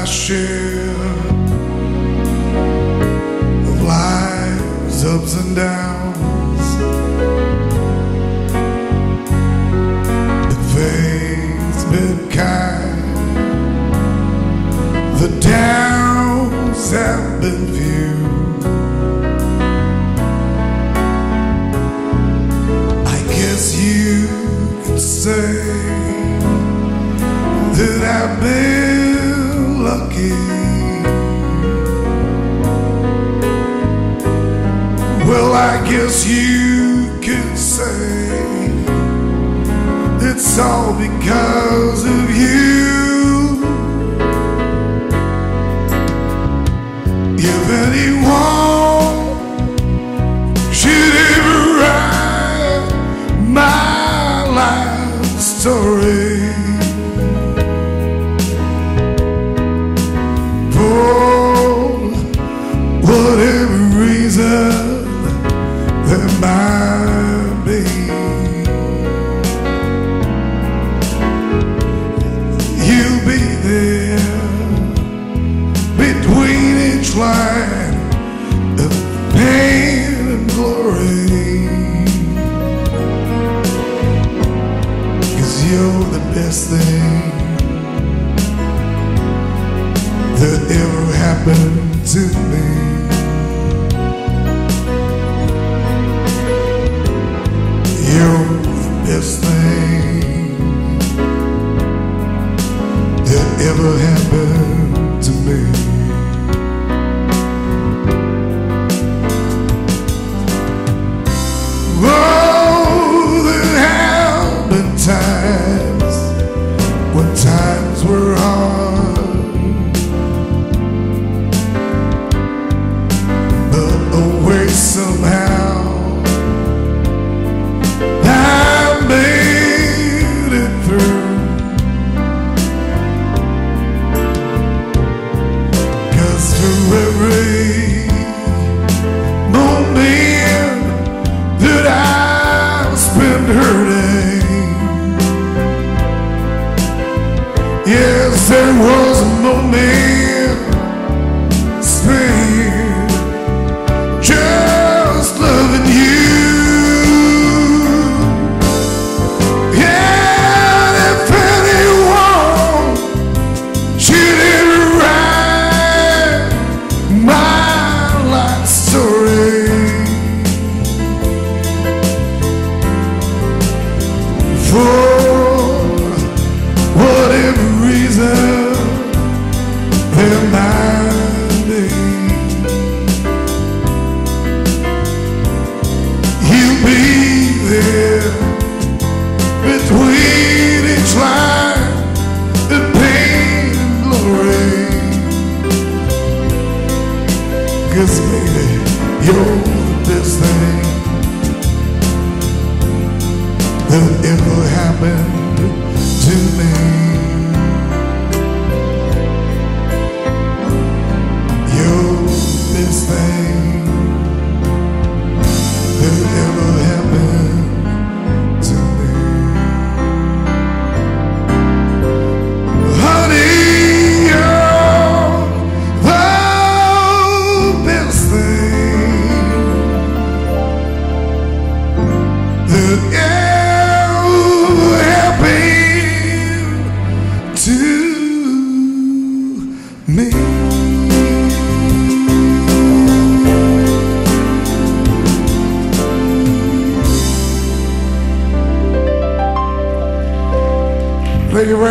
my share of life's ups and downs. But faith's been kind. The downs have been few. I guess you could say that I've been Well, I guess you could say it's all because of you. If anyone should you're the best thing that ever happened to me. You're the best thing that ever happened times were hard. But always somehow I made it through. Cause for every moment that I spent hurting, Cause baby, you're the best thing that ever happened to me. You very much.